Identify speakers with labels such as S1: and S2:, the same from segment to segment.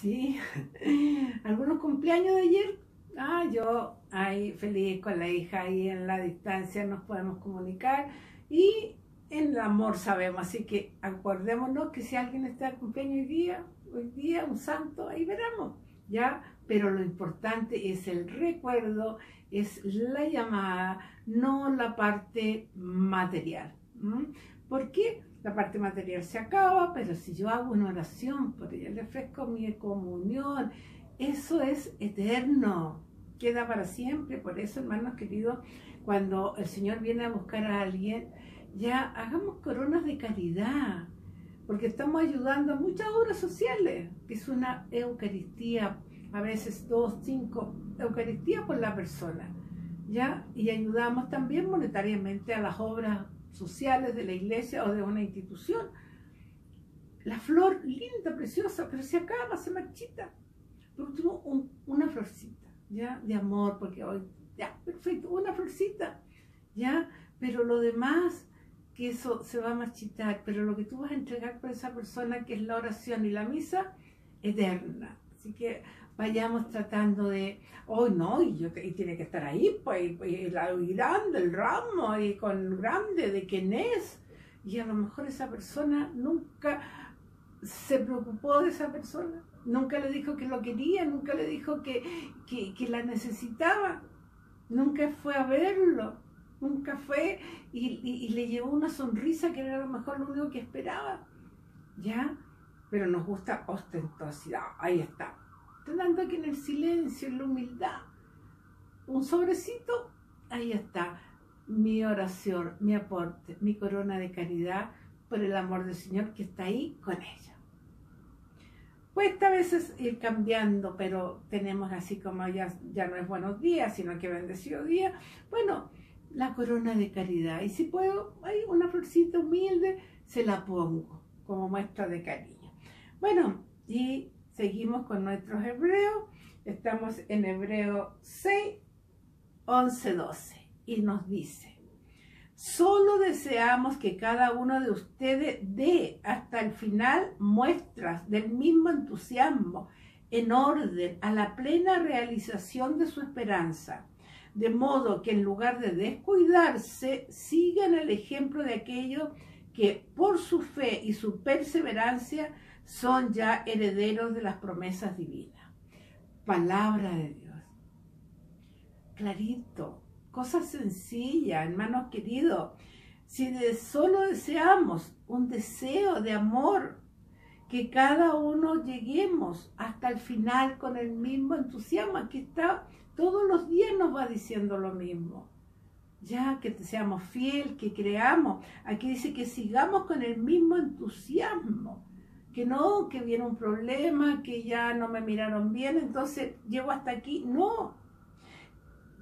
S1: sí. Algunos cumpleaños de ayer. Ah, yo ahí feliz con la hija ahí en la distancia nos podemos comunicar y en el amor sabemos. Así que acordémonos que si alguien está de cumpleaños hoy día, hoy día, un santo, ahí veremos. ¿Ya? Pero lo importante es el recuerdo, es la llamada, no la parte material. ¿Por qué? la parte material se acaba, pero si yo hago una oración por ella, le ofrezco mi comunión, eso es eterno, queda para siempre. Por eso, hermanos queridos, cuando el Señor viene a buscar a alguien, ya hagamos coronas de caridad, porque estamos ayudando a muchas obras sociales, que es una Eucaristía, a veces dos, cinco Eucaristía por la persona, ¿ya? Y ayudamos también monetariamente a las obras sociales de la iglesia o de una institución. La flor linda, preciosa, pero se acaba, se marchita. Por último, una florcita, ¿ya? De amor, porque hoy, ya, perfecto, una florcita, ¿ya? Pero lo demás, que eso se va a marchitar, pero lo que tú vas a entregar por esa persona, que es la oración y la misa, eterna. Así que vayamos tratando de, hoy no, y, yo, y tiene que estar ahí, pues, y, la grande, el ramo, y con grande de quién es. Y a lo mejor esa persona nunca se preocupó de esa persona, nunca le dijo que lo quería, nunca le dijo que, que, la necesitaba, nunca fue a verlo, nunca fue y, y, le llevó una sonrisa que era a lo mejor lo único que esperaba. ¿Ya? Pero nos gusta ostentosidad, ahí está dando aquí en el silencio, en la humildad. Un sobrecito, ahí está mi oración, mi aporte, mi corona de caridad por el amor del Señor que está ahí con ella. Cuesta a veces ir cambiando, pero tenemos así como ya, ya no es buenos días, sino que bendecido día. Bueno, la corona de caridad. Y si puedo, hay una florcita humilde, se la pongo como muestra de cariño. Bueno, y Seguimos con nuestros hebreos. Estamos en Hebreo 6, 11, 12. Y nos dice, solo deseamos que cada uno de ustedes dé hasta el final muestras del mismo entusiasmo en orden a la plena realización de su esperanza, de modo que en lugar de descuidarse, sigan el ejemplo de aquellos que por su fe y su perseverancia son ya herederos de las promesas divinas. Palabra de Dios. Clarito, cosa sencilla, hermanos queridos. Si de solo deseamos un deseo de amor, que cada uno lleguemos hasta el final con el mismo entusiasmo. Aquí está, todos los días nos va diciendo lo mismo. Ya que seamos fiel, que creamos. Aquí dice que sigamos con el mismo entusiasmo que no, que viene un problema, que ya no me miraron bien, entonces llego hasta aquí. No,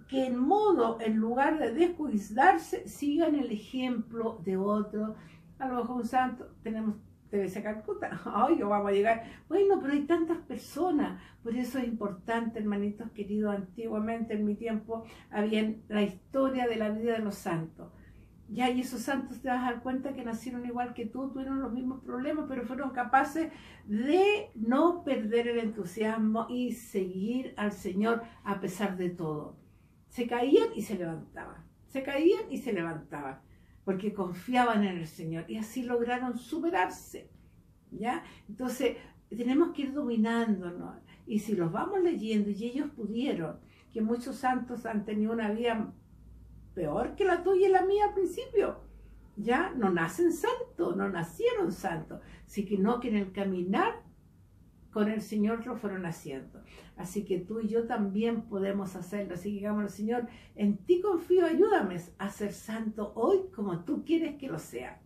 S1: que en modo, en lugar de descuidarse, sigan el ejemplo de otro. A lo mejor un santo, tenemos TVC Calcuta, ay, yo vamos a llegar. Bueno, pero hay tantas personas, por eso es importante, hermanitos queridos, antiguamente en mi tiempo había la historia de la vida de los santos ya, y esos santos te vas a dar cuenta que nacieron igual que tú, tuvieron los mismos problemas, pero fueron capaces de no perder el entusiasmo y seguir al Señor a pesar de todo. Se caían y se levantaban, se caían y se levantaban, porque confiaban en el Señor y así lograron superarse. ¿Ya? Entonces, tenemos que ir dominándonos. Y si los vamos leyendo, y ellos pudieron, que muchos santos han tenido una vida peor que la tuya y la mía al principio. Ya no nacen santos, no nacieron santos, sino que en el caminar con el Señor lo fueron haciendo. Así que tú y yo también podemos hacerlo. Así que digamos Señor, en ti confío, ayúdame a ser santo hoy como tú quieres que lo sea.